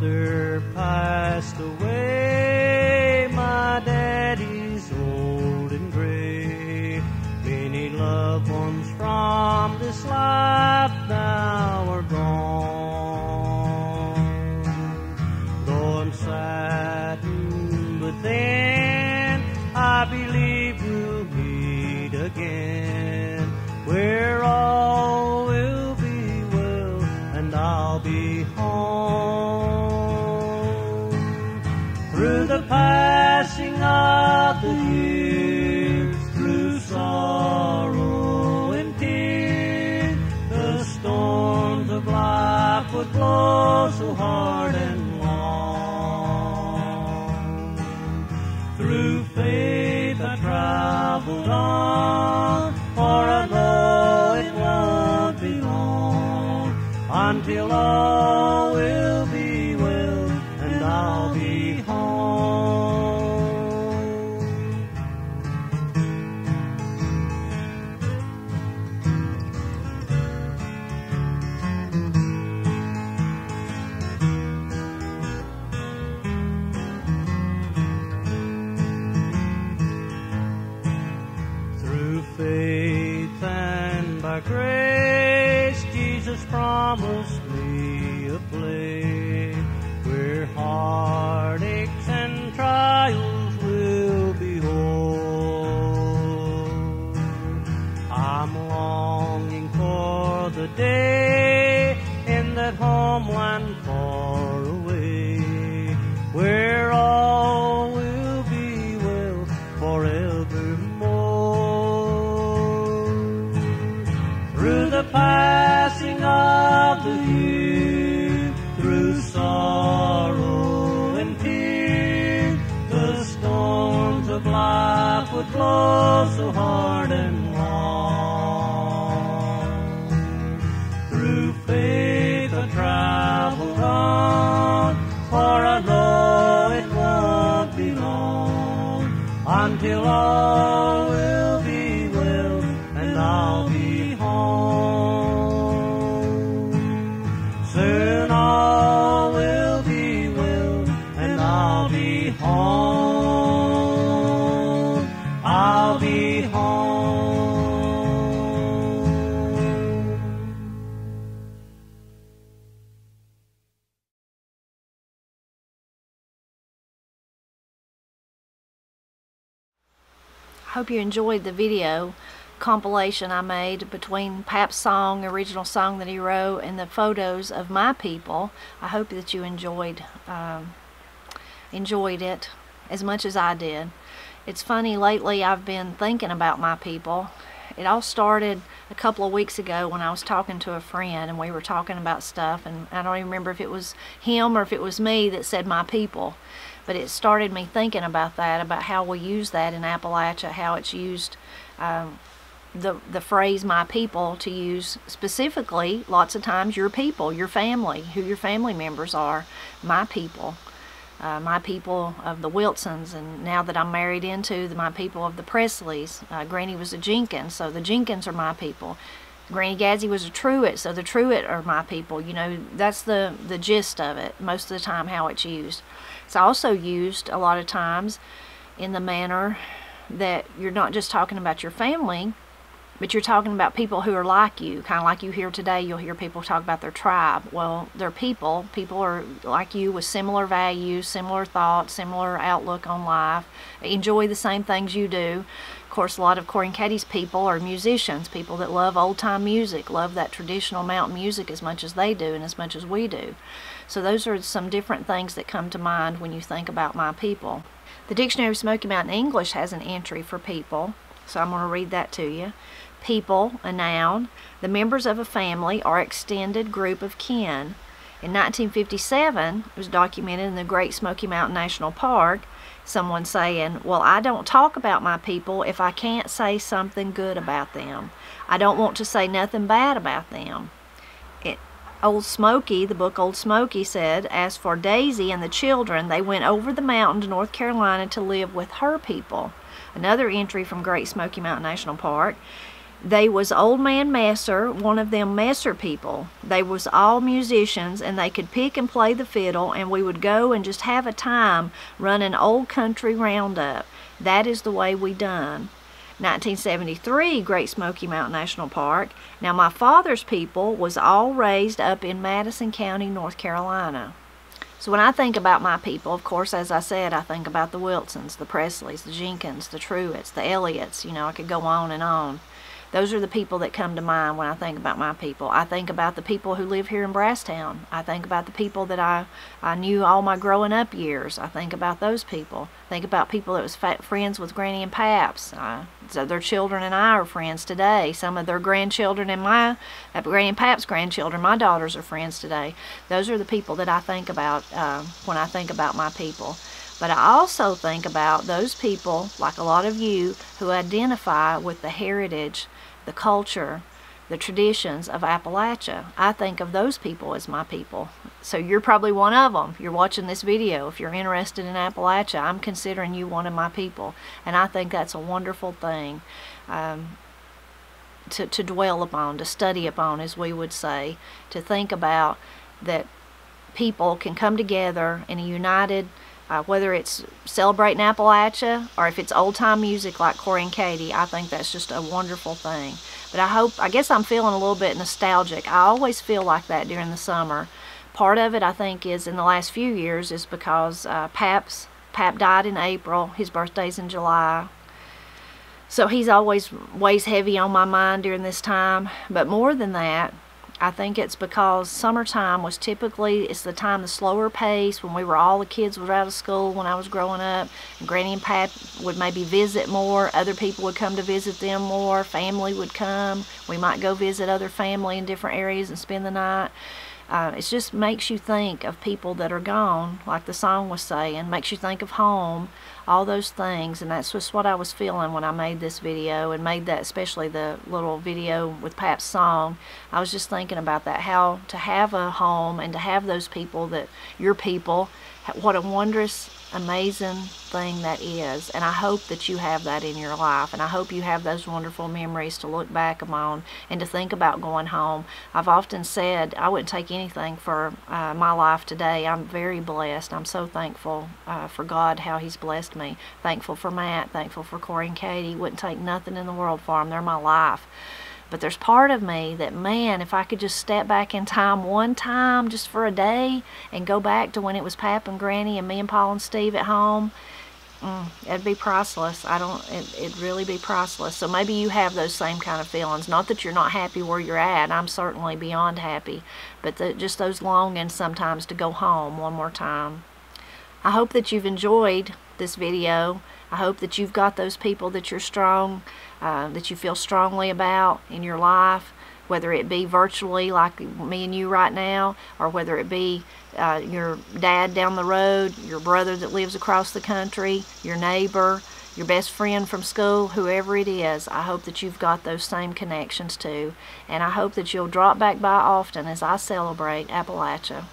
mother passed away. Blow so hard and long. Through faith I traveled on, for I know it won't be long until all the passing of the hope you enjoyed the video compilation I made between Pap's song, original song that he wrote, and the photos of my people. I hope that you enjoyed um, enjoyed it as much as I did. It's funny lately I've been thinking about my people. It all started a couple of weeks ago when I was talking to a friend and we were talking about stuff and I don't even remember if it was him or if it was me that said my people but it started me thinking about that, about how we use that in Appalachia, how it's used, um, the the phrase "my people" to use specifically. Lots of times, your people, your family, who your family members are, my people. Uh, my people of the Wilsons, and now that I'm married into the, my people of the Pressleys. Uh, Granny was a Jenkins, so the Jenkins are my people. Granny Gadsby was a Truitt, so the Truitt are my people. You know, that's the, the gist of it, most of the time, how it's used. It's also used a lot of times in the manner that you're not just talking about your family, but you're talking about people who are like you. Kind of like you hear today, you'll hear people talk about their tribe. Well, they're people. People are like you with similar values, similar thoughts, similar outlook on life, enjoy the same things you do. Course, a lot of Katie's people are musicians, people that love old time music, love that traditional mountain music as much as they do and as much as we do. So, those are some different things that come to mind when you think about my people. The Dictionary of Smoky Mountain English has an entry for people, so I'm going to read that to you. People, a noun. The members of a family or extended group of kin. In 1957, it was documented in the Great Smoky Mountain National Park, someone saying, Well, I don't talk about my people if I can't say something good about them. I don't want to say nothing bad about them. It, Old Smoky, the book Old Smoky said, As for Daisy and the children, they went over the mountain to North Carolina to live with her people. Another entry from Great Smoky Mountain National Park. They was old man Messer, one of them Messer people. They was all musicians and they could pick and play the fiddle and we would go and just have a time running old country roundup. That is the way we done. 1973 Great Smoky Mountain National Park. Now my father's people was all raised up in Madison County, North Carolina. So when I think about my people, of course, as I said, I think about the Wilsons, the Pressleys, the Jenkins, the Truetts, the Elliots, you know, I could go on and on. Those are the people that come to mind when I think about my people. I think about the people who live here in Brasstown. I think about the people that I, I knew all my growing up years. I think about those people. Think about people that was friends with Granny and Paps. Uh, so their children and I are friends today. Some of their grandchildren and my uh, Granny and Paps' grandchildren, my daughters are friends today. Those are the people that I think about uh, when I think about my people. But I also think about those people, like a lot of you, who identify with the heritage the culture, the traditions of Appalachia. I think of those people as my people. So you're probably one of them. You're watching this video. If you're interested in Appalachia, I'm considering you one of my people. And I think that's a wonderful thing um, to, to dwell upon, to study upon, as we would say, to think about that people can come together in a united uh, whether it's celebrating Appalachia or if it's old time music like Corey and Katie, I think that's just a wonderful thing. But I hope, I guess I'm feeling a little bit nostalgic. I always feel like that during the summer. Part of it, I think, is in the last few years is because uh, Pap's, Pap died in April. His birthday's in July. So he's always weighs heavy on my mind during this time. But more than that, I think it's because summertime was typically it's the time the slower pace when we were all the kids were out of school when I was growing up. And Granny and Pap would maybe visit more. Other people would come to visit them more. Family would come. We might go visit other family in different areas and spend the night uh, it just makes you think of people that are gone, like the song was saying, makes you think of home, all those things, and that's just what I was feeling when I made this video and made that, especially the little video with Pap's song. I was just thinking about that, how to have a home and to have those people that, your people, what a wondrous amazing thing that is and I hope that you have that in your life and I hope you have those wonderful memories to look back upon and to think about going home. I've often said I wouldn't take anything for uh, my life today. I'm very blessed. I'm so thankful uh, for God how he's blessed me. Thankful for Matt thankful for Corey and Katie. Wouldn't take nothing in the world for them they're my life but there's part of me that, man, if I could just step back in time one time just for a day and go back to when it was Pap and Granny and me and Paul and Steve at home, mm, it'd be priceless. I don't, it, it'd really be priceless. So maybe you have those same kind of feelings. Not that you're not happy where you're at. I'm certainly beyond happy. But the, just those longings sometimes to go home one more time. I hope that you've enjoyed this video. I hope that you've got those people that you're strong, uh, that you feel strongly about in your life, whether it be virtually like me and you right now, or whether it be uh, your dad down the road, your brother that lives across the country, your neighbor, your best friend from school, whoever it is, I hope that you've got those same connections too. And I hope that you'll drop back by often as I celebrate Appalachia.